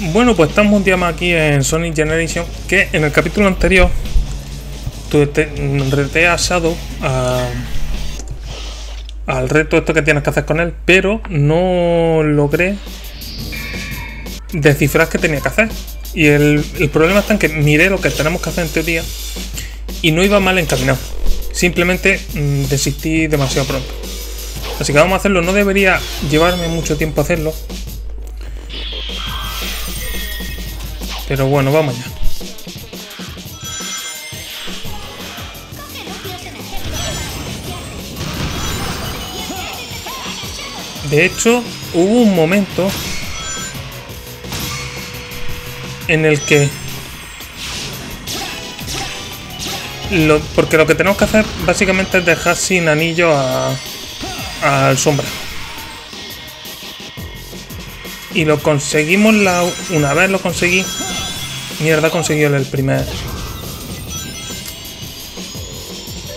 Bueno, pues estamos un día más aquí en Sonic Generation, que en el capítulo anterior reté a Shadow a, al reto esto que tienes que hacer con él, pero no logré descifrar qué tenía que hacer. Y el, el problema está en que miré lo que tenemos que hacer en teoría y no iba mal encaminado. Simplemente mm, desistí demasiado pronto. Así que vamos a hacerlo. No debería llevarme mucho tiempo hacerlo. Pero bueno, vamos allá. De hecho, hubo un momento en el que... Lo, porque lo que tenemos que hacer básicamente es dejar sin anillo a, al sombra. Y lo conseguimos la, una vez lo conseguí. Mierda, conseguí el primer.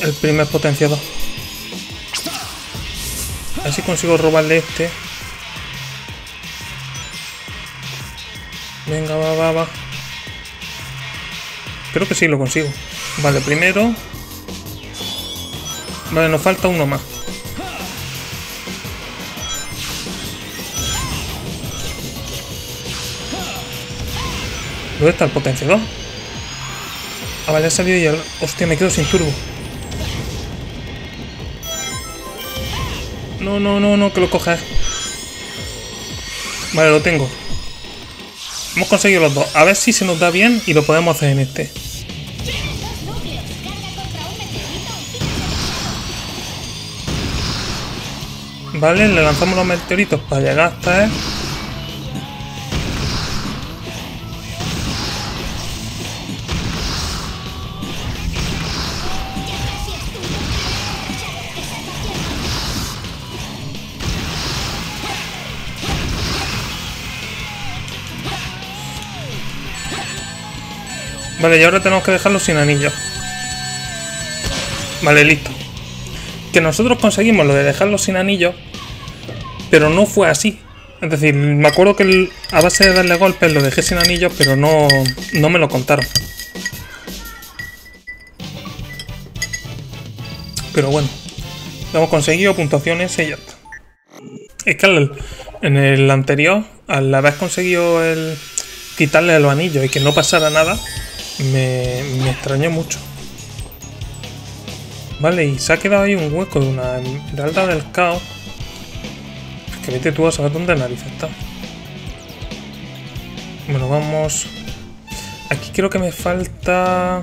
El primer potenciador. A ver si consigo robarle este. Venga, va, va, va. Creo que sí lo consigo. Vale, primero. Vale, nos falta uno más. ¿Dónde está el potenciador? Ah, vale, ha salido y el... Hostia, me quedo sin turbo. No, no, no, no, que lo coja. Vale, lo tengo. Hemos conseguido los dos. A ver si se nos da bien y lo podemos hacer en este. Vale, le lanzamos los meteoritos para llegar hasta él. Vale, y ahora tenemos que dejarlo sin anillo. Vale, listo. Que nosotros conseguimos lo de dejarlo sin anillo, pero no fue así. Es decir, me acuerdo que a base de darle golpes lo dejé sin anillo, pero no, no me lo contaron. Pero bueno, lo hemos conseguido, puntuaciones y ya está. Es que en el anterior, al haber conseguido el quitarle los anillos y que no pasara nada, me, me extrañó mucho. Vale, y se ha quedado ahí un hueco de una esmeralda del caos. Es que vete tú a saber dónde narices está. Bueno, vamos... Aquí creo que me falta...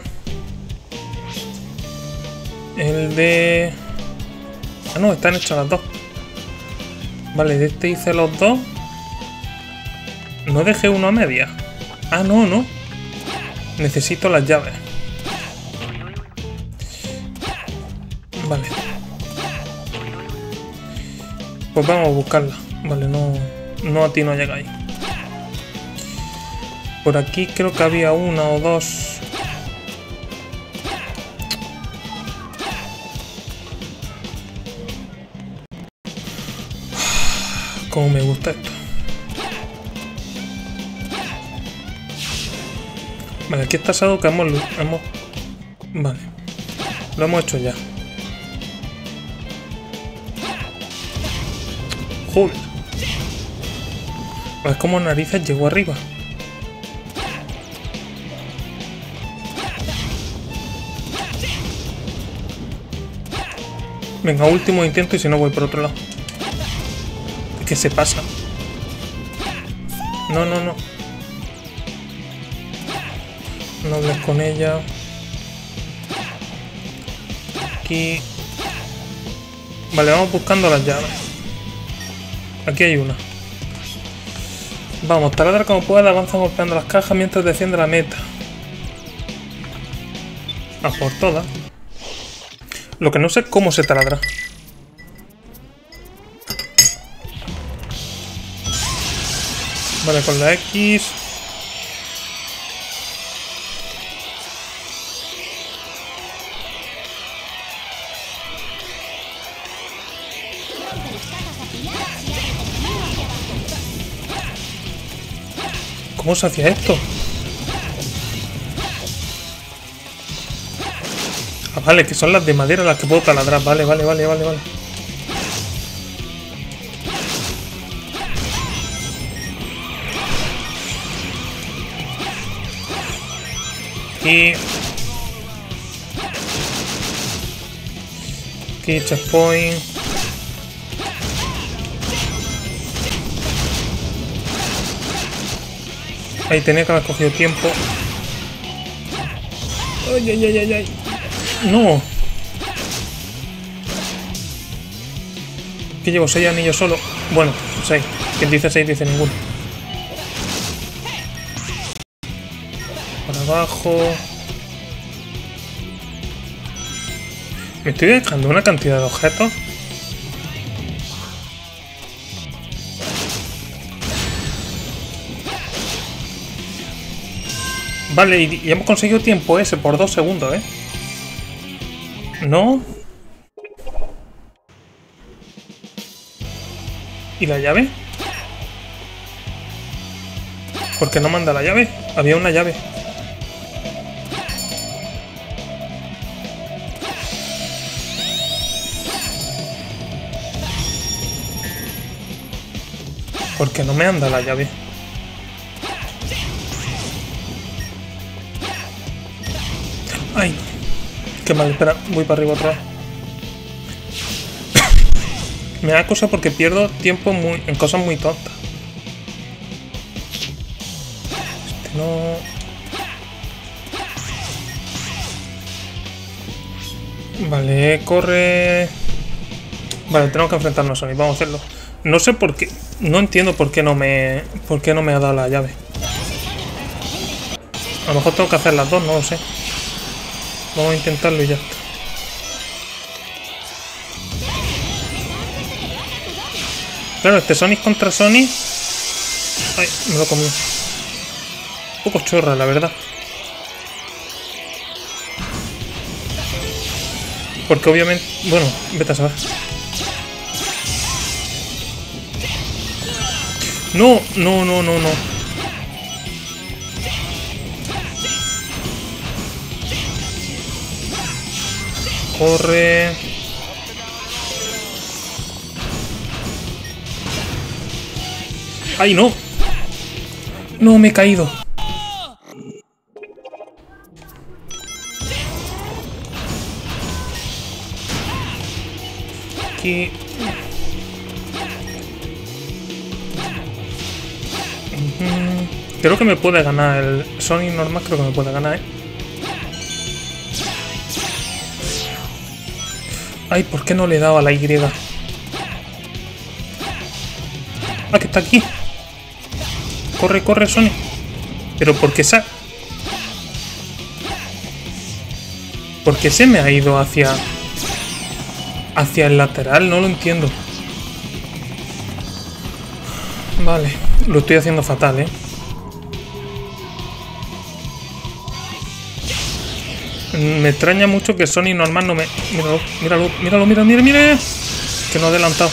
El de... Ah, no, están hechas las dos. Vale, de este hice los dos. No dejé uno a media. Ah, no, no. Necesito las llaves. Vale. Pues vamos a buscarla. Vale, no, no a ti no llegáis. Por aquí creo que había una o dos. Como me gusta esto. Vale, aquí está asado que hemos, hemos... Vale. Lo hemos hecho ya. Joder. Es como narices llegó arriba. Venga, último intento y si no voy por otro lado. ¿Qué se pasa? No, no, no. No hables con ella. Aquí. Vale, vamos buscando las llaves. Aquí hay una. Vamos, taladra como pueda, avanza golpeando las cajas mientras desciende la meta. A por todas. Lo que no sé cómo se taladra. Vale, con la X. ¿Cómo se hacía esto? Ah, vale, que son las de madera las que puedo taladrar. Vale, vale, vale, vale, vale. Aquí. Aquí, checkpoint. Ahí tenía que haber cogido tiempo. Ay, ay, ay, ay. No. ¿Qué llevo? ¿Seis anillos solo? Bueno, seis. Quien dice seis dice ninguno. Para abajo. Me estoy dejando una cantidad de objetos. Vale, y, hemos conseguido tiempo ese por dos segundos, ¿eh? ¿No? ¿Y la llave? ¿Por qué no manda la llave? Había una llave. ¿Por qué no me anda la llave? Ay, qué mal, espera, voy para arriba otra vez. Me da cosa porque pierdo tiempo muy, en cosas muy tontas. Este no... Vale, corre... Vale, tenemos que enfrentarnos a Sonic, vamos a hacerlo. No sé por qué... No entiendo por qué no me... Por qué no me ha dado la llave. A lo mejor tengo que hacer las dos, no lo sé. Vamos a intentarlo y ya está. Claro, este Sonic contra Sonic... Ay, me lo comí. Un poco chorra, la verdad. Porque obviamente... Bueno, vete a saber. No, no, no, no, no. Corre. ¡Ay, no! No, me he caído. Aquí... Creo que me puede ganar el Sonic normal, creo que me puede ganar, ¿eh? Ay, ¿por qué no le he dado a la Y? Ah, que está aquí. Corre, corre, Sony. Pero ¿por qué se ¿Por qué se me ha ido hacia... Hacia el lateral? No lo entiendo. Vale, lo estoy haciendo fatal, ¿eh? Me extraña mucho que Sony normal no me... Míralo, míralo, míralo, míralo, míralo, míralo. Que no ha adelantado.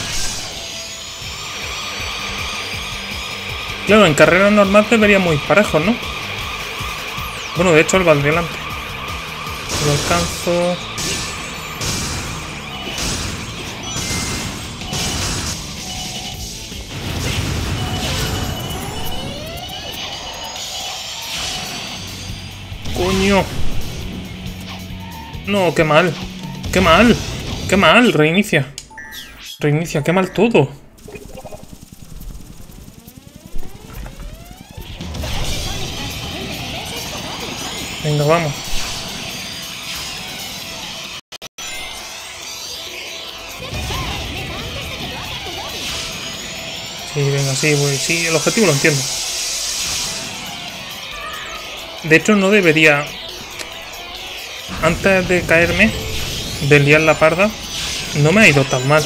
Claro, en carrera normal debería muy parejos, ¿no? Bueno, de hecho él va adelante. Lo alcanzo... ¡Coño! No, qué mal. Qué mal. Qué mal. Reinicia. Reinicia. Qué mal todo. Venga, vamos. Sí, venga, sí, voy. Sí, el objetivo lo entiendo. De hecho, no debería antes de caerme, de liar la parda, no me ha ido tan mal.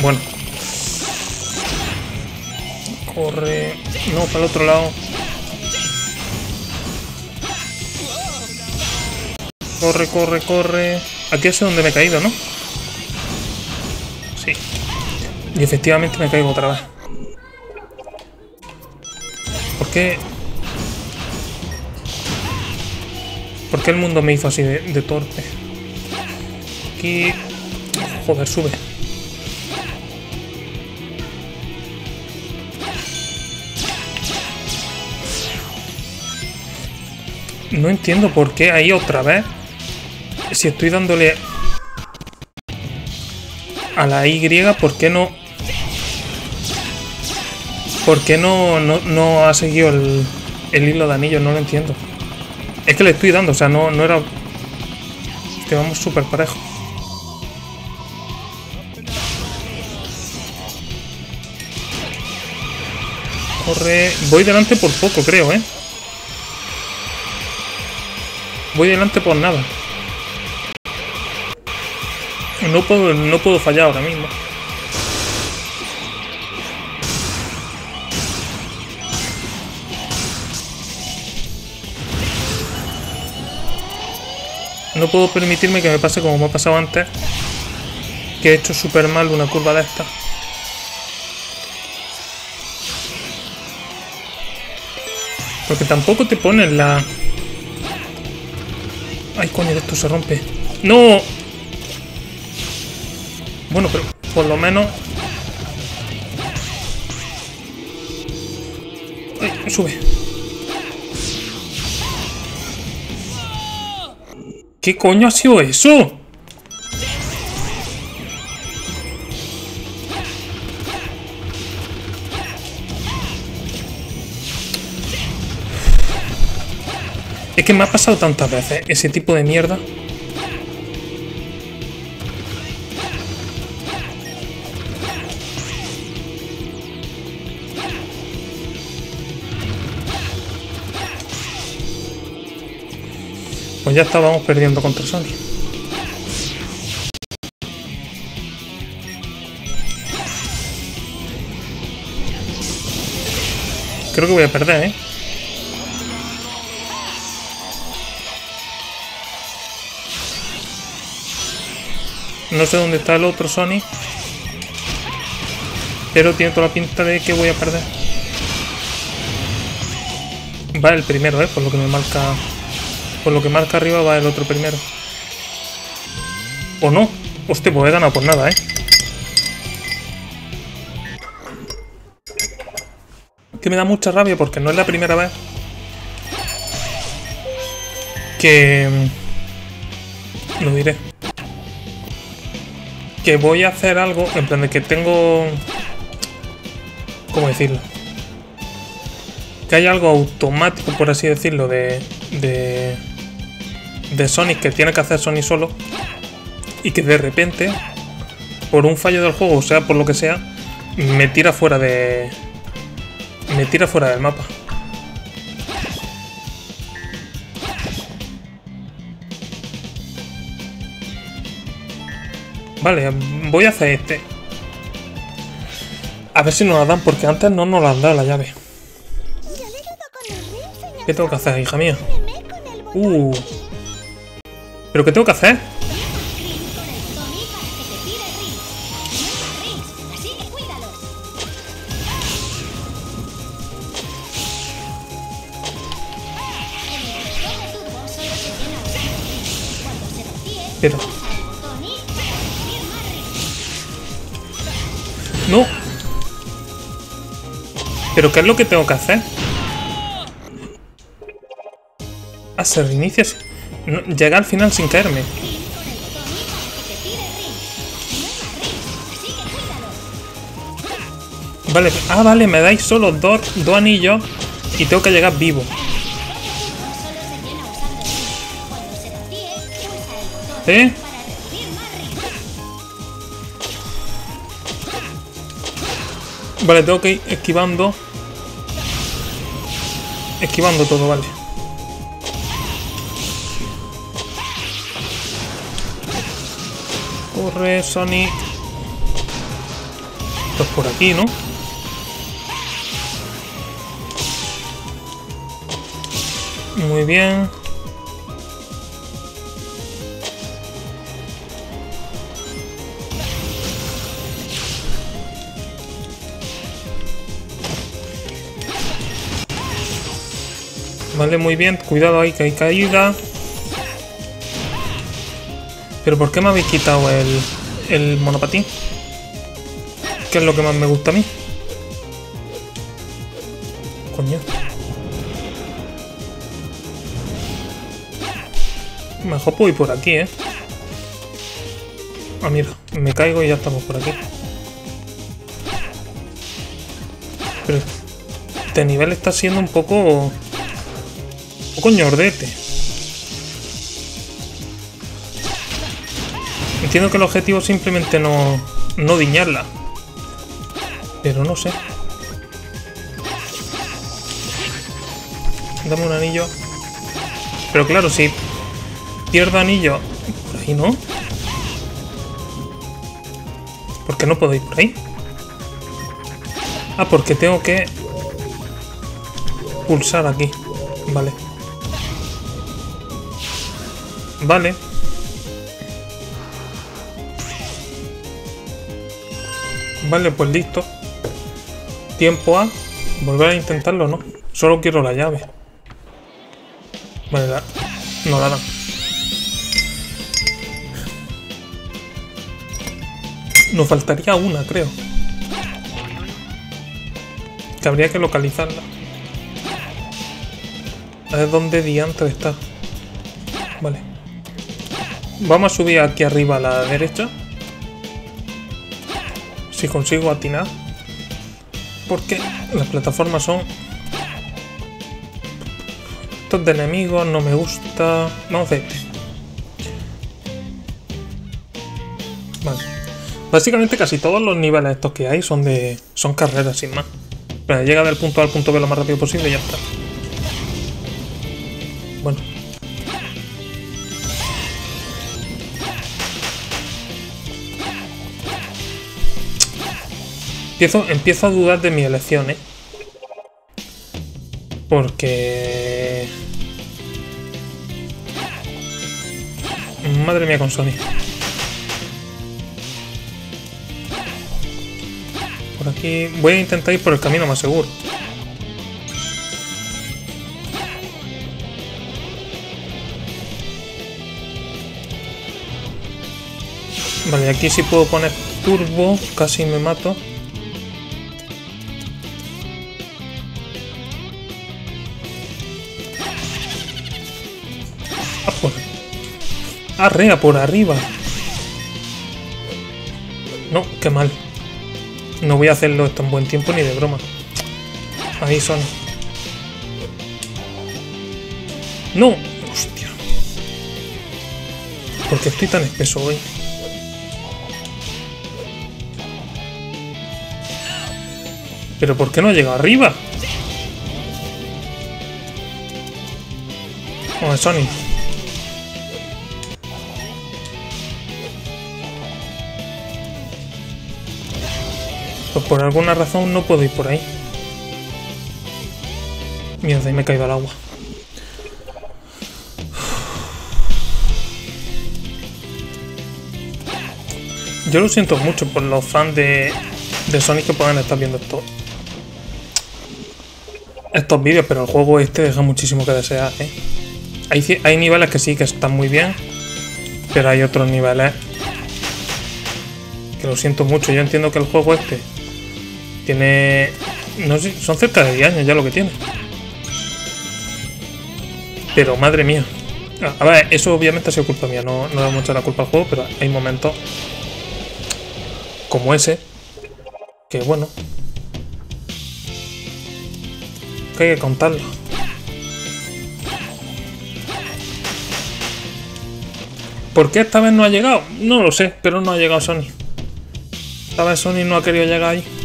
Bueno. Corre... No, para el otro lado. Corre, corre, corre. Aquí es donde me he caído, ¿no? Sí. Y efectivamente me caigo otra vez. ¿Por qué? ¿Por qué el mundo me hizo así de, torpe? Aquí... Joder, sube. No entiendo por qué ahí otra vez. Si estoy dándole a la Y, ¿por qué no? ¿Por qué no, no, ha seguido el, el, hilo de anillo? No lo entiendo. Es que le estoy dando, o sea, no, no era... Que vamos súper parejo. Corre... Voy delante por poco, creo, ¿eh? Voy delante por nada. No puedo, no puedo fallar ahora mismo. No puedo permitirme que me pase como me ha pasado antes. Que he hecho súper mal una curva de esta. Porque tampoco te ponen la... Ay, coño, esto se rompe. ¡No! Bueno, pero por lo menos... Ay, sube. ¿Qué coño ha sido eso? Es que me ha pasado tantas veces ese tipo de mierda. Ya estábamos perdiendo contra Sony. Creo que voy a perder, ¿eh? No sé dónde está el otro Sony. Pero tiene toda la pinta de que voy a perder. Va el primero, ¿eh? Por lo que me marca por lo que marca arriba va el otro primero. ¿O no? Hostia, pues he ganado por nada, ¿eh? Que me da mucha rabia porque no es la primera vez que... Mm, lo diré. Que voy a hacer algo, en plan de que tengo... ¿Cómo decirlo? Que hay algo automático, por así decirlo, de... de de Sonic que tiene que hacer Sonic solo y que de repente, por un fallo del juego, o sea, por lo que sea, me tira fuera de... Me tira fuera del mapa. Vale, voy a hacer este. A ver si nos la dan, porque antes no nos la han dado la llave. ¿Qué tengo que hacer, hija mía? Uh... ¿Pero qué tengo que hacer? Pero... No. ¿Pero qué es lo que tengo que hacer? Ah, se reinicia llega al final sin caerme. Vale, ah, vale, me dais solo dos, dos anillos y tengo que llegar vivo. ¿Eh? Vale, tengo que ir esquivando. Esquivando todo, vale. Sonic? Por aquí, ¿no? Muy bien. Vale, muy bien. Cuidado ahí que hay caída. ¿Pero por qué me habéis quitado el, el monopatín? ¿Qué es lo que más me gusta a mí? Coño. Mejor puedo ir por aquí, ¿eh? Ah, mira, me caigo y ya estamos por aquí. Pero este nivel está siendo un poco... Un poco ñordete. Entiendo que el objetivo es simplemente no, no diñarla. Pero no sé. Dame un anillo. Pero claro, si pierdo anillo... Por ahí no. ¿Por qué no puedo ir por ahí? Ah, porque tengo que pulsar aquí. Vale. Vale. Vale, pues listo. Tiempo a volver a intentarlo, ¿no? Solo quiero la llave. Vale, la... no la dan. Nos faltaría una, creo. Que habría que localizarla. A ver dónde diantre está. Vale. Vamos a subir aquí arriba a la derecha. Si consigo atinar. Porque las plataformas son... Estos de enemigos no me gusta. Vamos a este. Vale. Básicamente casi todos los niveles estos que hay son de. son carreras sin más. Pero llega del punto A al punto B lo más rápido posible y ya está. Empiezo, a dudar de mi elección, ¿eh? Porque... Madre mía con Sony. Por aquí... Voy a intentar ir por el camino más seguro. Vale, aquí sí puedo poner turbo. Casi me mato. Arrea por arriba. No, qué mal. No voy a hacerlo esto en buen tiempo ni de broma. Ahí son. ¡No! ¡Hostia! ¿Por qué estoy tan espeso hoy? ¿Pero por qué no llega arriba? Oh, Sonic. Por alguna razón no puedo ir por ahí. Mierda, ahí me he caído al agua. Yo lo siento mucho por los fans de, de Sonic que puedan estar viendo esto. Estos vídeos, pero el juego este deja muchísimo que desear, ¿eh? Hay, hay niveles que sí que están muy bien, pero hay otros niveles que lo siento mucho. Yo entiendo que el juego este tiene... No sé, son cerca de 10 años ya lo que tiene. Pero madre mía. A ver, eso obviamente ha sido culpa mía, no, no da mucha la culpa al juego, pero hay momentos como ese que bueno que hay que contarlo. ¿Por qué esta vez no ha llegado? No lo sé, pero no ha llegado Sony. Esta vez Sony no ha querido llegar ahí.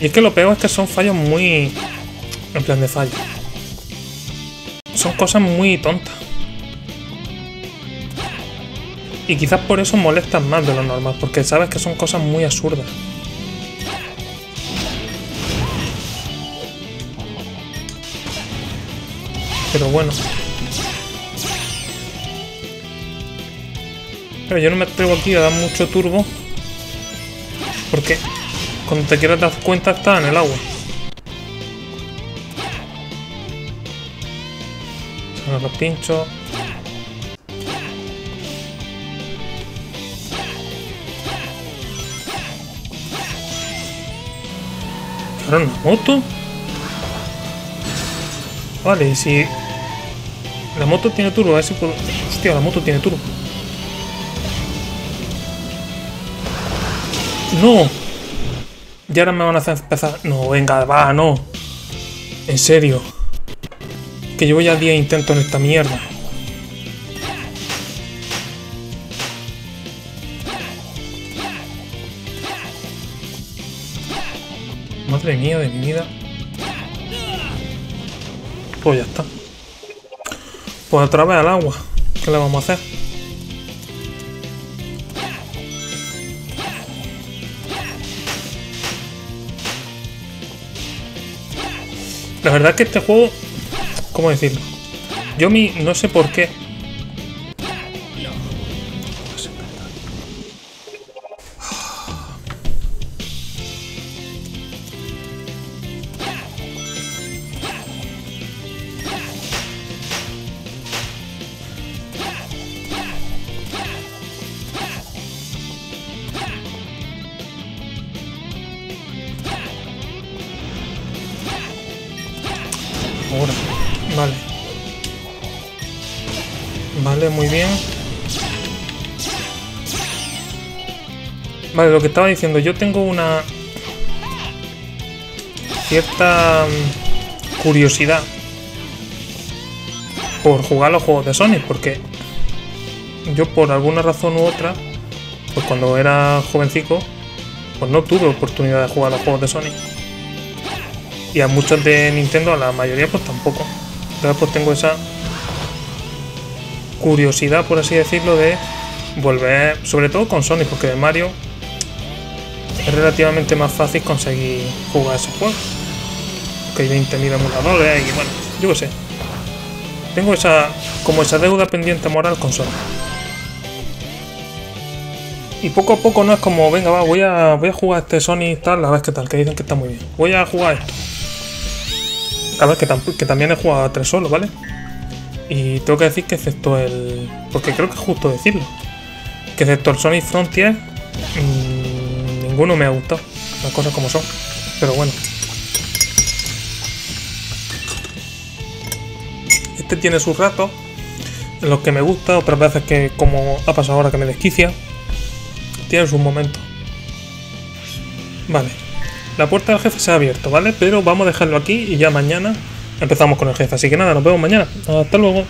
Y es que lo peor es que son fallos muy... En plan de fallo. Son cosas muy tontas. Y quizás por eso molestan más de lo normal, porque sabes que son cosas muy absurdas. Pero bueno. Pero yo no me atrevo aquí a dar mucho turbo. Porque Cuando te quieras dar cuenta está en el agua. Sacar los pinchos. ¿Ahora una moto? Vale, si... La moto tiene turbo, a ver si puedo... Hostia, la moto tiene turbo. ¡No! Y ahora me van a hacer empezar... No, venga, va, no. En serio. Que llevo ya 10 intentos en esta mierda. Madre mía de mi vida. Pues ya está. Pues otra vez al agua. ¿Qué le vamos a hacer? La verdad es que este juego... ¿Cómo decirlo? Yo mi... No sé por qué. Vale, lo que estaba diciendo, yo tengo una cierta mm, curiosidad por jugar los juegos de Sonic, porque yo por alguna razón u otra, pues cuando era jovencico, pues no tuve oportunidad de jugar los juegos de Sonic. Y a muchos de Nintendo, a la mayoría pues tampoco. Entonces pues tengo esa curiosidad, por así decirlo, de volver, sobre todo con Sonic, porque de Mario es relativamente más fácil conseguir jugar esos juegos. Que hay 20.000 emuladores y bueno, yo qué sé. Tengo esa, como esa deuda pendiente moral con Sonic. Y poco a poco no es como, venga, va, voy a, voy a jugar este Sonic tal, a ver qué tal, que dicen que está muy bien. Voy a jugar esto. A ver, que, también he jugado a tres solos, ¿vale? Y tengo que decir que excepto el... Porque creo que es justo decirlo. Que excepto el Sonic Frontier, mmm, ninguno me ha gustado. Las cosas como son. Pero bueno. Este tiene sus ratos. Los que me gusta, otras veces que como ha pasado ahora que me desquicia. Tiene sus momentos. Vale. La puerta del jefe se ha abierto, ¿vale? Pero vamos a dejarlo aquí y ya mañana empezamos con el jefe. Así que nada, nos vemos mañana. Hasta luego.